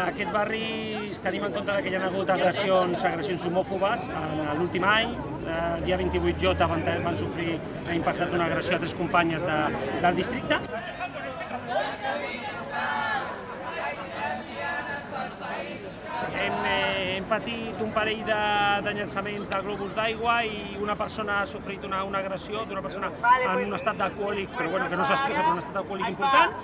Aquests barris tenim en compte que hi ha hagut agressions, agressions homòfobes en l'últim any. El dia 28J van, van sofrir l'any passat una agressió a tres companyes de, del districte. Hem, eh, hem patit un parell de, de llançaments de globus d'aigua i una persona ha sofrit una, una agressió d'una persona en un estat d'alcohòlic, però bueno, que no s'excusa, però un estat d'alcohòlic important.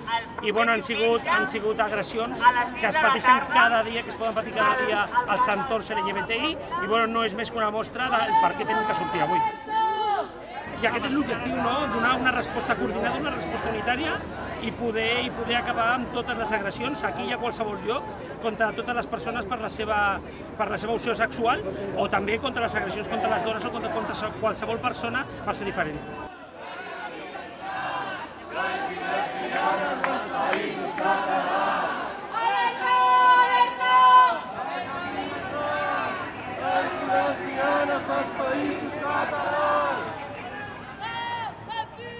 I bueno, han sigut, han sigut agressions que es pateixen cada dia, que es poden patir cada dia als entorns LGBTI, i bueno, no és més que una mostra del per què tenim que sortir avui. I aquest és l'objectiu, no? donar una resposta coordinada, una resposta unitària i poder, i poder acabar amb totes les agressions aquí i a qualsevol lloc contra totes les persones per la seva, per la seva opció sexual o també contra les agressions contra les dones o contra, contra qualsevol persona per ser diferent.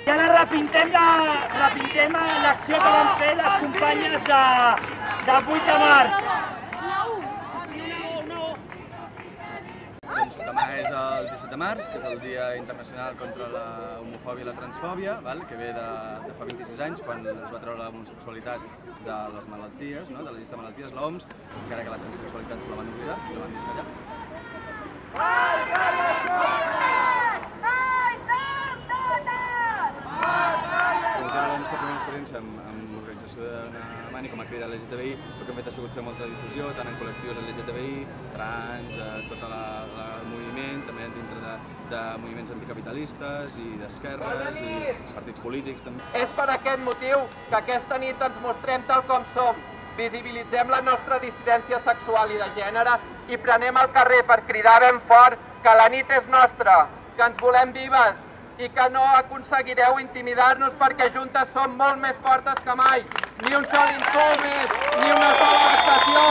I ara repintem, l'acció que van fer les companyes de, de 8 de març. Doncs demà és el 17 de març, que és el Dia Internacional contra la Homofòbia i la Transfòbia, val? que ve de, de fa 26 anys, quan es va treure l'homosexualitat de les malalties, no? de la llista de malalties, l'OMS, encara que la transsexualitat se la van oblidar, la van deixar allà. Com que la nostra primera experiència amb, amb l'organització de Mani com a crida LGTBI, el que hem fet ha sigut fer molta difusió, tant en col·lectius LGTBI, trans, eh, tot el moviment, també dintre de, de moviments anticapitalistes i d'esquerres i partits polítics també. És per aquest motiu que aquesta nit ens mostrem tal com som, visibilitzem la nostra dissidència sexual i de gènere i prenem el carrer per cridar ben fort que la nit és nostra, que ens volem vives i que no aconseguireu intimidar-nos perquè juntes som molt més fortes que mai. Ni un sol insult ni una sola vexació.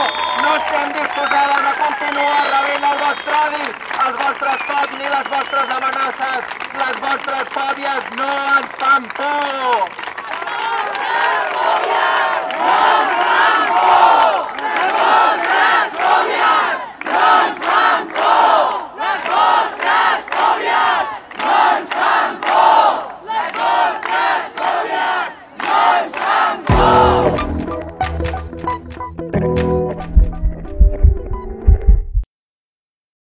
No estem disposades a continuar rebent el vostre odi, els vostres cops ni les vostres amenaces. Les vostres fòbies no ens fan por.